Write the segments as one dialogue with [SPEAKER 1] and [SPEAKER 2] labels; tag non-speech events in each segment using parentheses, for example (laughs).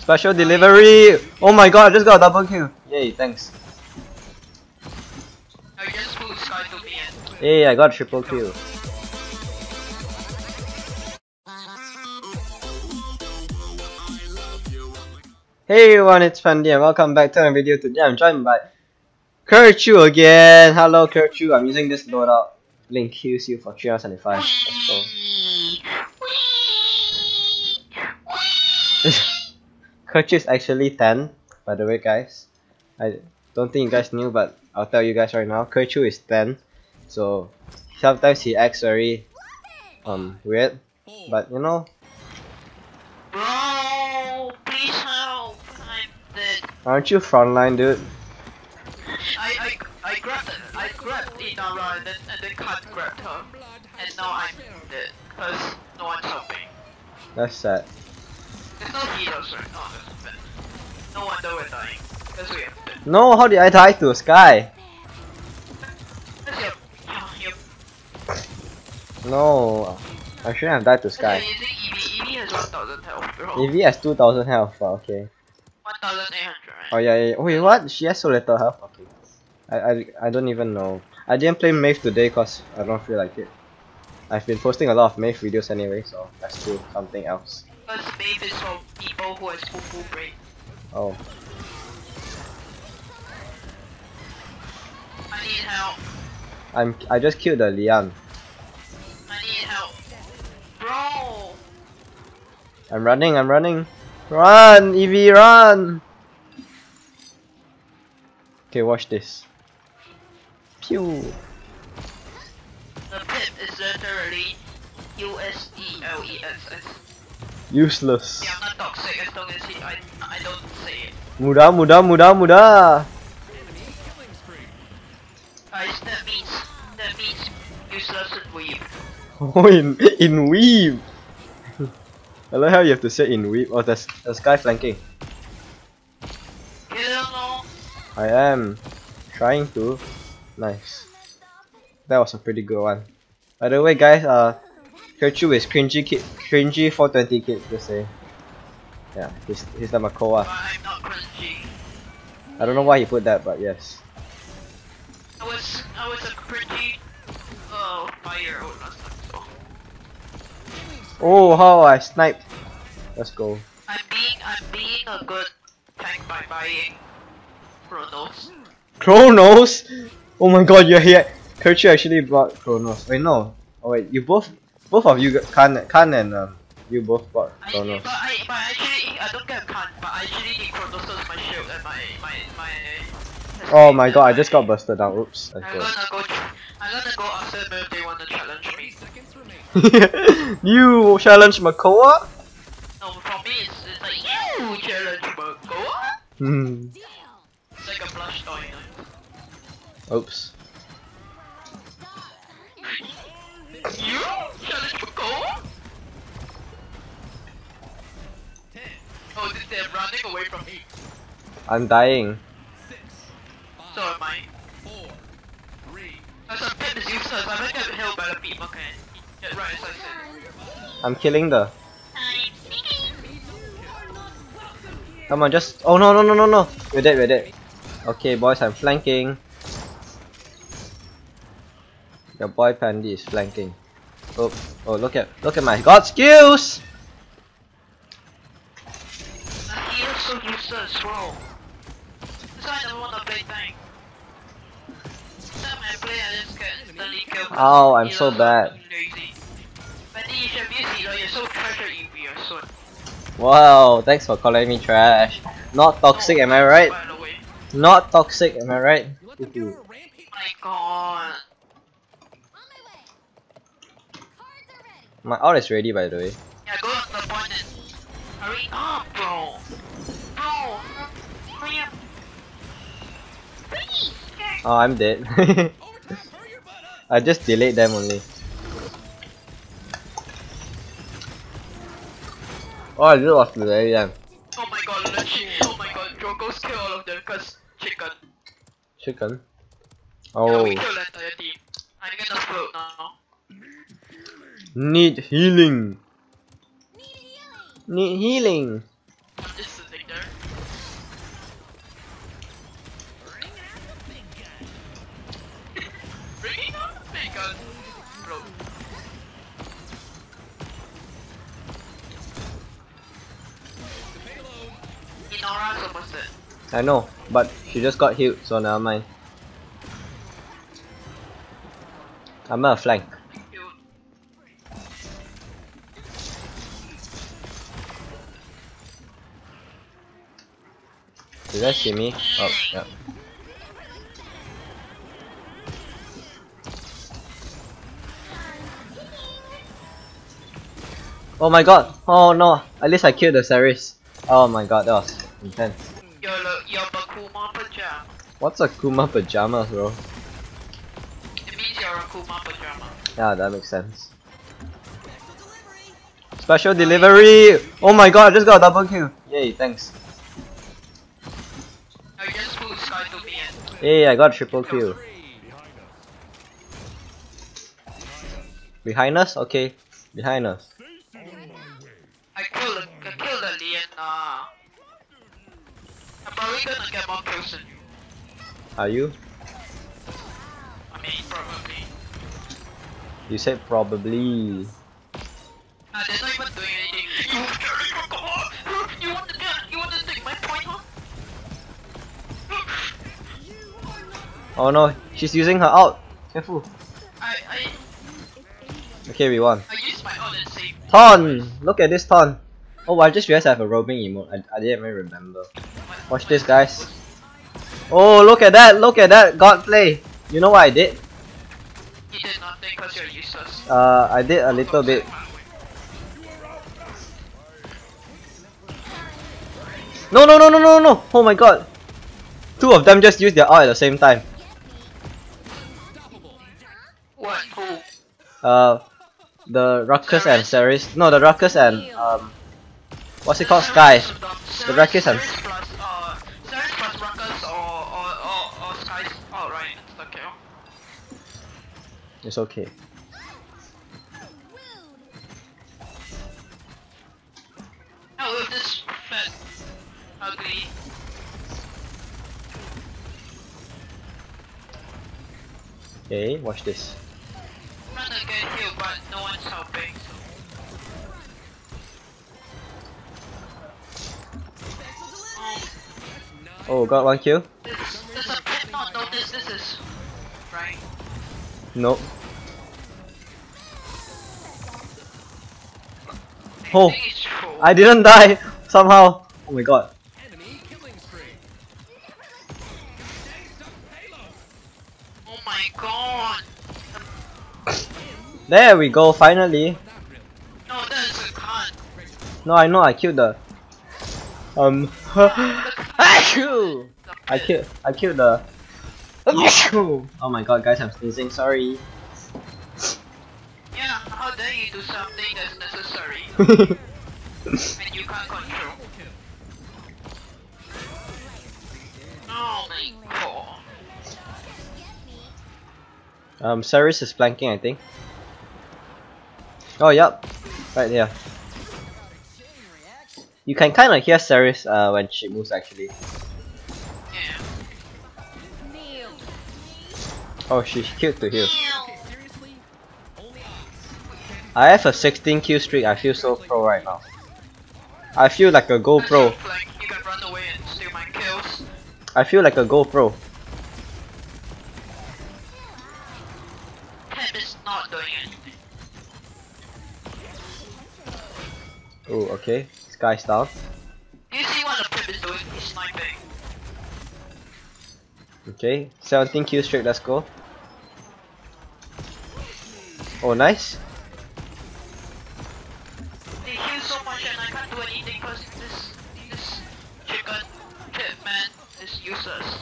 [SPEAKER 1] Special delivery! Oh my god, I just got a double kill. Yay, thanks.
[SPEAKER 2] I just put Sky to me and
[SPEAKER 1] Yay, I got a triple kill. Hey everyone, it's Pandie and welcome back to another video. Today I'm joined by Kerchu again. Hello Kerchu, I'm using this loadout. Link heals you for 375. Let's go. (laughs) Kerchu is actually 10, by the way guys. I don't think you guys knew but I'll tell you guys right now. Kerchu is 10. So sometimes he acts very um weird. But you know,
[SPEAKER 2] Bro, please help! I'm dead.
[SPEAKER 1] aren't you frontline dude?
[SPEAKER 2] I I I grabbed I grabbed Inara and then and then can't grab her. And now I'm dead. Because no one's helping.
[SPEAKER 1] That's sad.
[SPEAKER 2] No. Because
[SPEAKER 1] how did I die to the Sky?
[SPEAKER 2] Because
[SPEAKER 1] No, I shouldn't have died to Sky.
[SPEAKER 2] you're Evie. Evie has 1000 health, bro.
[SPEAKER 1] Evie has 2000 health, but okay.
[SPEAKER 2] 1800, right?
[SPEAKER 1] Oh yeah, yeah. Oh wait, what? She has so little health. Okay. I, I, I don't even know. I didn't play Maeve today cause I don't feel like it. I've been posting a lot of Maeve videos anyway, so let's do something else.
[SPEAKER 2] Because Maeve is for people who has full full brain.
[SPEAKER 1] Oh,
[SPEAKER 2] I need help.
[SPEAKER 1] I'm I just killed the Lian.
[SPEAKER 2] I need help. Bro!
[SPEAKER 1] I'm running. I'm running. Run, Evie, run! Okay, watch this. Pew.
[SPEAKER 2] The pip is literally U S L E S S.
[SPEAKER 1] Useless.
[SPEAKER 2] Yeah, I'm not toxic as long as he, I, I don't say it.
[SPEAKER 1] Muda, muda, muda, muda.
[SPEAKER 2] Guys, that means, that means useless and weak.
[SPEAKER 1] Oh, in in weave. (laughs) I like how you have to say in weave. Oh, there's there's guy flanking. I am trying to. Nice. That was a pretty good one. By the way, guys, uh, Kerchu is cringy kid, cringy 420 kid. Just say. Yeah, he's he's the Makoa.
[SPEAKER 2] I'm not cringy.
[SPEAKER 1] I don't know why he put that, but yes.
[SPEAKER 2] I was, I was a cringy, oh, fire last time, so.
[SPEAKER 1] Oh, how I sniped. Let's go.
[SPEAKER 2] I'm being, I'm being a good tank by buying Chronos.
[SPEAKER 1] Chronos. Oh my God, you're here. Kerchu actually brought Chronos. Wait, no. Oh wait, you both, both of you, got- Khan, Khan and um, you both bought
[SPEAKER 2] I,
[SPEAKER 1] Chronos.
[SPEAKER 2] but I, but actually, I don't get a can, but I actually need Chronos as my shield and my, my, my.
[SPEAKER 1] Oh my God, I just got busted down. Oops.
[SPEAKER 2] I'm gonna go. I'm gonna go ask them if they wanna challenge me. (laughs)
[SPEAKER 1] you challenge Makoa?
[SPEAKER 2] No, for me it's, it's like you challenge Makoa.
[SPEAKER 1] Hmm.
[SPEAKER 2] It's like a blush toy.
[SPEAKER 1] Oops.
[SPEAKER 2] You Oh, this they're running away from me.
[SPEAKER 1] I'm dying.
[SPEAKER 2] So am I. As a pit is useless, I might get held by the beam, okay? Yeah, right, as I said.
[SPEAKER 1] I'm killing the. Come on, just. Oh no no no no no! We're dead. We're dead. Okay, boys, I'm flanking. Your boy Pandie is flanking. Oh oh! Look at look at my god skills!
[SPEAKER 2] Then you should have used healer, you're so treasure Evie, I swear.
[SPEAKER 1] Wow, thanks for calling me trash. Not toxic, am I right?
[SPEAKER 2] By the way.
[SPEAKER 1] Not toxic, am I right?
[SPEAKER 2] Oh my god.
[SPEAKER 1] My ult is ready, by the way.
[SPEAKER 2] Yeah, go to the point and hurry up, bro. Bro,
[SPEAKER 1] Oh, I'm dead. (laughs) I just delayed them only. Oh, I just was delayed them.
[SPEAKER 2] Oh my god, legit. Oh my god, Drogoz kill all of them cause chicken.
[SPEAKER 1] Chicken.
[SPEAKER 2] Yeah,
[SPEAKER 1] Oh,
[SPEAKER 2] we kill the entire team. I'm gonna float now.
[SPEAKER 1] need healing. Need healing.
[SPEAKER 2] I'm just
[SPEAKER 1] I know, but she just got healed, so never mind. I'm gonna flank. Did that see me? Oh, yeah. Oh my god! Oh no! At least I killed the Seris. Oh my god, that was intense. What's a Kuma pajamas, bro?
[SPEAKER 2] It means you're a Kuma pajama.
[SPEAKER 1] Yeah, that makes sense. Special delivery! Oh my god, I just got a double kill! Yay, thanks.
[SPEAKER 2] I just pulled Sky to me and
[SPEAKER 1] Yay, I got a triple kill. Behind us? Okay, behind us.
[SPEAKER 2] I killed I killed and uh I'm probably gonna get more kills than you.
[SPEAKER 1] Are you?
[SPEAKER 2] I mean probably.
[SPEAKER 1] You said probably.
[SPEAKER 2] Uh, they're not even doing anything. You you want to get you want to take my point, huh?
[SPEAKER 1] Oh no, she's using her out. Careful.
[SPEAKER 2] I I
[SPEAKER 1] Okay, we won.
[SPEAKER 2] I used my own and saved.
[SPEAKER 1] Ton! Look at this ton. Oh, I just realized I have a roaming emote. I, I didn't even remember. Watch this, guys. Oh, look at that! Look at that! God play. You know what I did?
[SPEAKER 2] You did nothing because you're useless.
[SPEAKER 1] Uh, I did a little bit. No, no, no, no, no, no! Oh my god! Two of them just used their ult at the same time.
[SPEAKER 2] What?
[SPEAKER 1] Uh, the Ruckus and Seris. No, the Ruckus and um, what's it called? Sky. The Ruckus and
[SPEAKER 2] Seris plus uh Seris plus Ruckus or or or or Sky's alright. It's okay.
[SPEAKER 1] It's okay.
[SPEAKER 2] Oh, look this fat ugly.
[SPEAKER 1] Okay, watch this.
[SPEAKER 2] trying to get healed, but no one's helping. So.
[SPEAKER 1] Oh. oh, got one kill? Nope. Oh,
[SPEAKER 2] think it's true.
[SPEAKER 1] I didn't die somehow. Oh my god.
[SPEAKER 2] Oh my god.
[SPEAKER 1] There we go, finally.
[SPEAKER 2] No, that's a.
[SPEAKER 1] No, I know I killed the um Achoo! (laughs)
[SPEAKER 2] The
[SPEAKER 1] I killed I killed the! (laughs) Oh my god guys I'm sneezing, sorry.
[SPEAKER 2] Yeah, how dare you do something that's necessary (laughs) and you can't control. Oh my god.
[SPEAKER 1] um Seris is flanking I think. Oh yep. Right there. You can kinda hear Seris uh when she moves actually. Oh she's killed to heal. I have a 16 kill streak, I feel so pro right now. I feel like a GoPro.
[SPEAKER 2] Like, you can run away and steal my kills.
[SPEAKER 1] I feel like a GoPro.
[SPEAKER 2] Pip is not doing anything.
[SPEAKER 1] Oh, okay. Sky's down.
[SPEAKER 2] You see what the Pip is doing? He's sniping.
[SPEAKER 1] Okay, 17 kill streak, let's go. Oh, nice.
[SPEAKER 2] They heal so much and I can't do anything because this, this chicken Pip man is useless.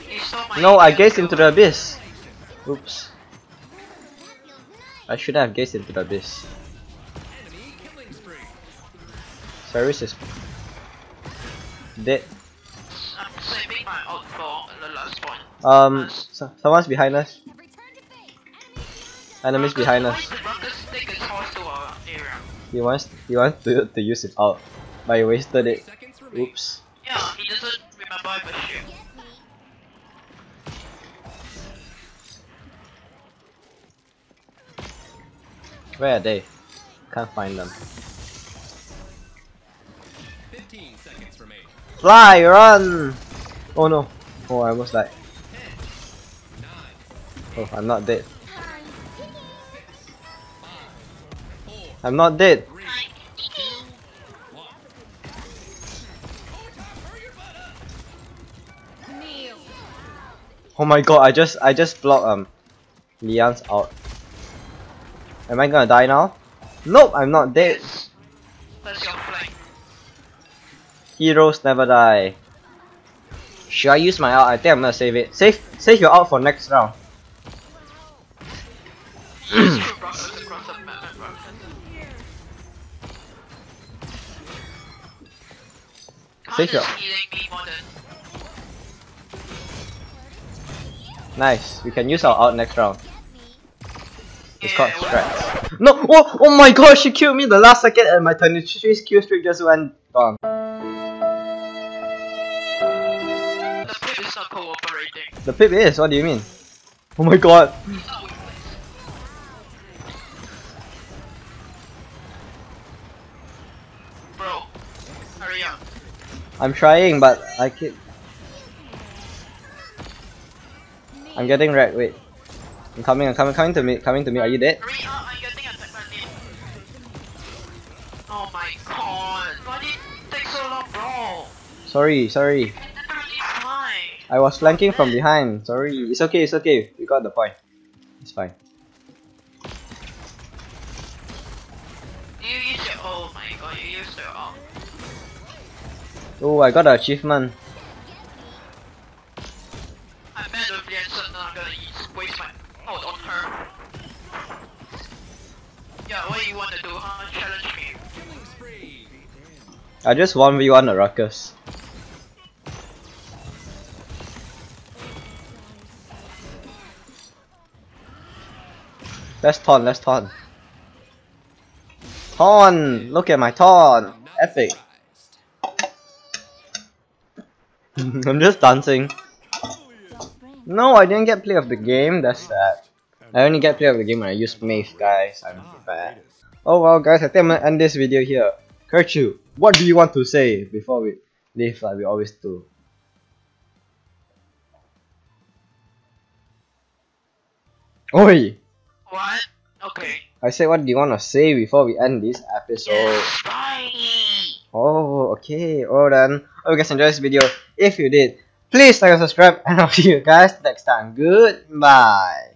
[SPEAKER 2] He stole my
[SPEAKER 1] No, I gazed into the abyss. Oops. I shouldn't have gazed into the abyss. Seris is dead. Um, so, someone's behind us. Enemies behind us. He wants he wants to, to use it out, but he wasted it. Oops.
[SPEAKER 2] Yeah, he doesn't remember the.
[SPEAKER 1] Where are they? Can't find them. Fly, run! Oh no. Oh, I almost died. Oh, I'm not dead. I'm not dead. Oh my god, I just I just blocked um Lian's out. Am I gonna die now? Nope, I'm not dead. Heroes never die. Should I use my out? I think I'm gonna save it. Save save your out for next round.
[SPEAKER 2] Than
[SPEAKER 1] Nice. We can use our out next round. It's called strats. No! Oh, oh my god, she killed me the last second and my 23 skill streak just went gone.
[SPEAKER 2] The pip is not cooperating.
[SPEAKER 1] The pip is, what do you mean? Oh my god.
[SPEAKER 2] It's not weak place. Bro, hurry up.
[SPEAKER 1] I'm trying but I keep I'm getting wrecked, wait. I'm coming, I'm coming, coming to me, coming to me. Are you dead?
[SPEAKER 2] Hurry up, I'm getting attacked by it. Oh my god. Why did it take so long, bro?
[SPEAKER 1] Sorry, sorry.
[SPEAKER 2] It's literally fine.
[SPEAKER 1] I was flanking from behind. Sorry. It's okay, it's okay. You got the point. It's fine.
[SPEAKER 2] You used your oh my god, you used your oh.
[SPEAKER 1] Oh, I got an achievement.
[SPEAKER 2] I'm mad with Lianson and I'm gonna waste my on her. Yeah, what do you wanna do, huh? Challenge me.
[SPEAKER 1] I just 1v1 the ruckus. Let's taunt, let's taunt. Taunt! Look at my taunt! Epic! (laughs) I'm just dancing. No, I didn't get play of the game, that's sad. I only get play of the game when I use Maeve, guys. I'm bad. Oh well, guys, I think I'm gonna end this video here. Kerchu, what do you want to say before we leave like we always do? Oi!
[SPEAKER 2] What? Okay.
[SPEAKER 1] I said what do you want to say before we end this episode?
[SPEAKER 2] Bye!
[SPEAKER 1] Oh, okay. Well then, hope you guys enjoyed this video. If you did, please like and subscribe (laughs) and I'll see you guys next time. Goodbye.